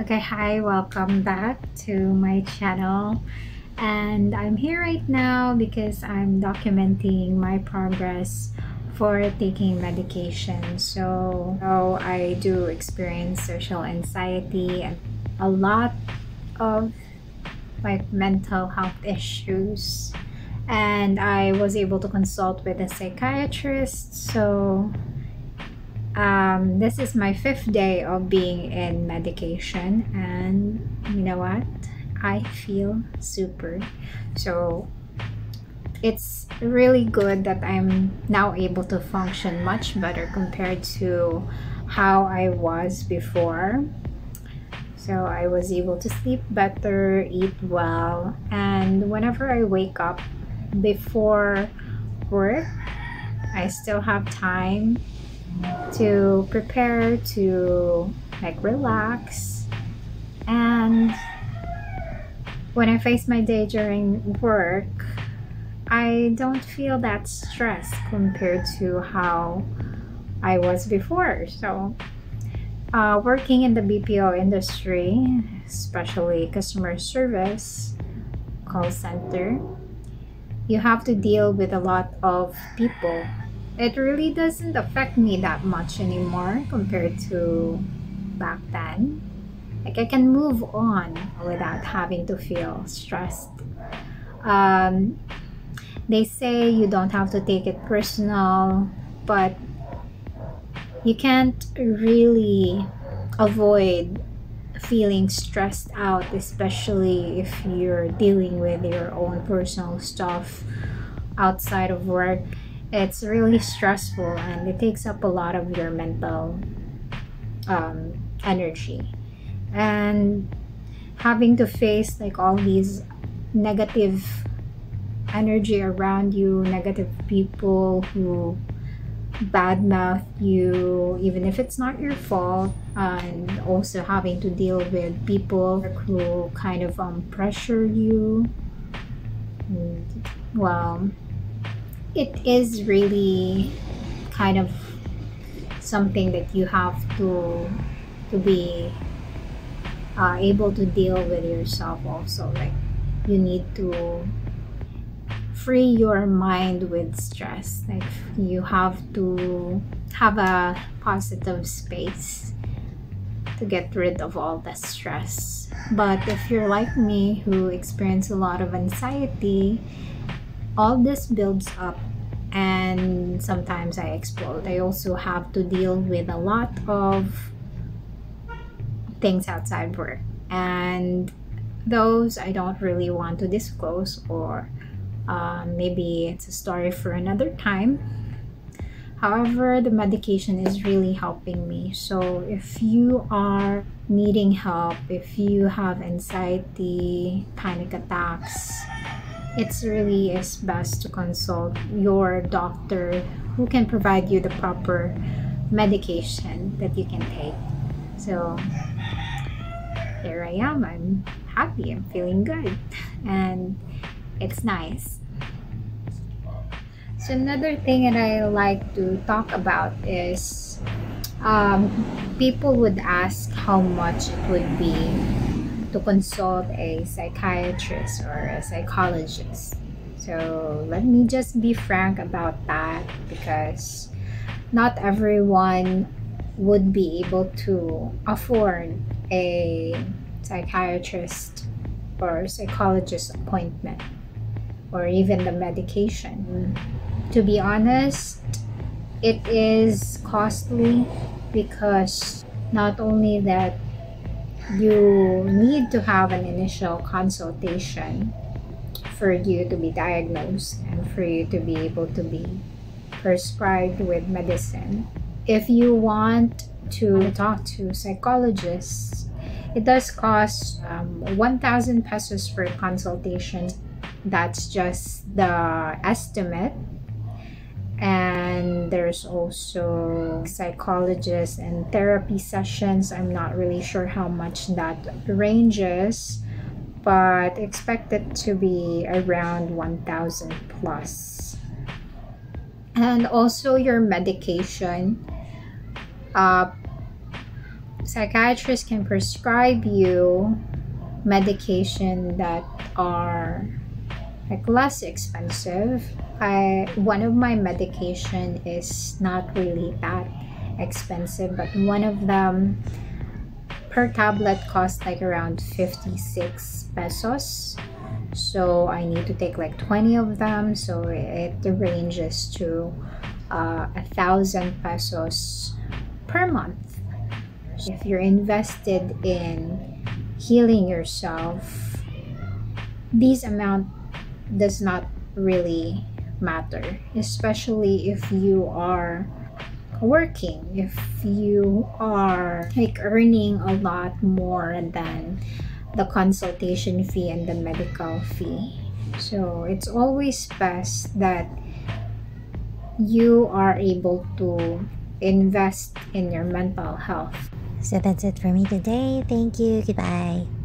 Okay, hi, welcome back to my channel. And I'm here right now because I'm documenting my progress for taking medication. So, so I do experience social anxiety and a lot of like mental health issues. And I was able to consult with a psychiatrist. So um, this is my fifth day of being in medication and you know what? I feel super. So it's really good that i'm now able to function much better compared to how i was before. So i was able to sleep better eat well and whenever i wake up before work i still have time to prepare to like relax. And when I face my day during work I don't feel that stress compared to how I was before. So uh, working in the BPO industry especially customer service call center you have to deal with a lot of people it really doesn't affect me that much anymore compared to back then. Like I can move on without having to feel stressed. Um, they say you don't have to take it personal, but you can't really avoid feeling stressed out, especially if you're dealing with your own personal stuff outside of work it's really stressful and it takes up a lot of your mental um, energy. And having to face like all these negative energy around you negative people who badmouth you even if it's not your fault and also having to deal with people who kind of um, pressure you. And, well it is really kind of something that you have to to be uh, able to deal with yourself also like you need to free your mind with stress. Like you have to have a positive space to get rid of all the stress. But if you're like me who experience a lot of anxiety all this builds up and sometimes I explode. I also have to deal with a lot of things outside work and those I don't really want to disclose or uh, maybe it's a story for another time. However, the medication is really helping me. So if you are needing help, if you have anxiety, panic attacks, it's really is best to consult your doctor who can provide you the proper medication that you can take. So here I am. I'm happy. I'm feeling good. And it's nice. So another thing that I like to talk about is um, people would ask how much it would be to consult a psychiatrist or a psychologist. So let me just be frank about that because not everyone would be able to afford a psychiatrist or psychologist appointment or even the medication. To be honest, it is costly because not only that you need to have an initial consultation for you to be diagnosed and for you to be able to be prescribed with medicine. If you want to talk to psychologists, it does cost um, 1,000 pesos per consultation. That's just the estimate and there's also psychologists and therapy sessions. I'm not really sure how much that ranges but expect it to be around 1000 plus. And also your medication. Uh, psychiatrists can prescribe you medication that are like less expensive i one of my medication is not really that expensive but one of them per tablet costs like around 56 pesos. So i need to take like 20 of them so it ranges to uh, a thousand pesos per month. If you're invested in healing yourself this amount does not really matter especially if you are working if you are like earning a lot more than the consultation fee and the medical fee. So it's always best that you are able to invest in your mental health. So that's it for me today. Thank you. Goodbye